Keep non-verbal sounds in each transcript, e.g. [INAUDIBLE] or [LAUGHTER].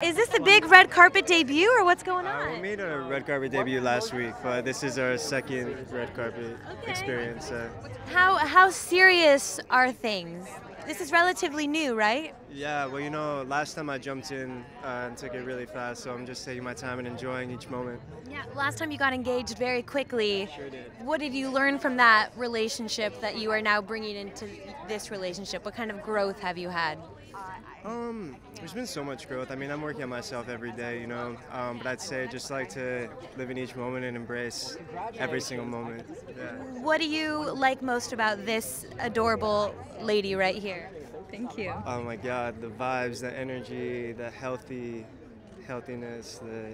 Is this the big red carpet debut or what's going Uh, we on? made a red carpet debut last week, but this is our second red carpet Okay. experience. How how serious are things? This is relatively new, right? yeah, well, you know, last time I jumped in uh, and took it really fast, so I'm just taking my time and enjoying each moment. Yeah. Last time you got engaged very quickly. Sure did. What did you learn from that relationship that you are now bringing into this relationship? What kind of growth have you had? Um, there's been so much growth. I mean, I'm working on myself every day, you know. Um, but I'd say just like to live in each moment and embrace every single moment. Yeah. What do you like most about this adorable lady right here? Thank you. Oh my God, the vibes, the energy, the healthy, healthiness, the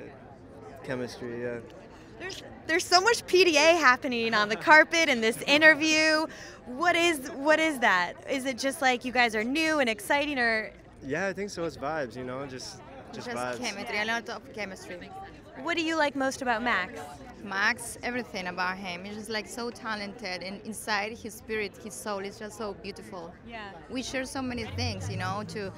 chemistry. Yeah. There's there's so much PDA happening on the carpet in this interview. What is what is that? Is it just like you guys are new and exciting or Yeah, I think so. It's vibes, you know, just just, Just vibes. chemistry, a lot of chemistry. what do you like most about Max? Max, everything about him. He's just like so talented, and inside his spirit, his soul is just so beautiful. Yeah. We share so many things, you know, to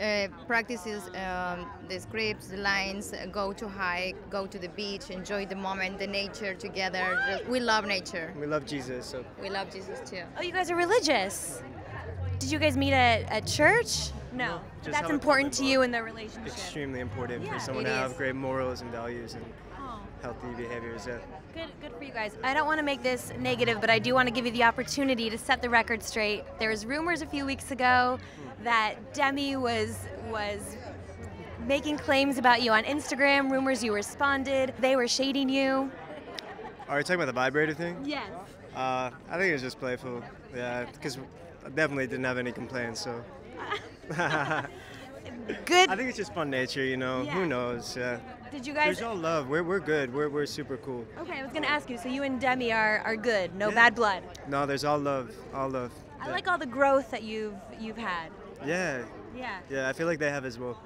uh, practices um, the scripts, the lines, uh, go to hike, go to the beach, enjoy the moment, the nature together. Just- we love nature. We love Jesus, so We love Jesus too. Oh, you guys are religious. Did you guys meet at, at church? No. just That's important to you in the relationship. extremely important Yeah, for someone to have great morals and values and Oh. healthy behaviors. Yeah. Good, good for you guys. I don't want to make this negative, but I do want to give you the opportunity to set the record straight. There was rumors a few weeks ago that Demi was was making claims about you on Instagram. Rumors you responded. They were shading you. Are you talking about the vibrator thing? Yes. Uh, I think it was just playful. Yeah, because I definitely didn't have any complaints. So [LAUGHS] I think it's just fun nature, you know. Yeah. Who knows? Yeah. Did you guys? There's all love. We're, we're good. We're, we're super cool. Okay, I was gonna ask you. So you and Demi are are good. No Yeah. bad blood. No, there's all love. All love. I Yeah. like all the growth that you've you've had. Yeah. Yeah. Yeah, I feel like they have as well.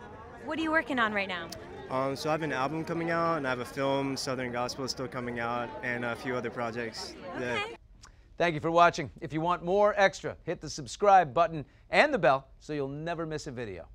What are you working on right now? Um, so I have an album coming out, and I have a film, Southern Gospel, is still coming out, and a few other projects. Yeah. Okay. Thank you for watching. If you want more extra, hit the subscribe button and the bell so you'll never miss a video.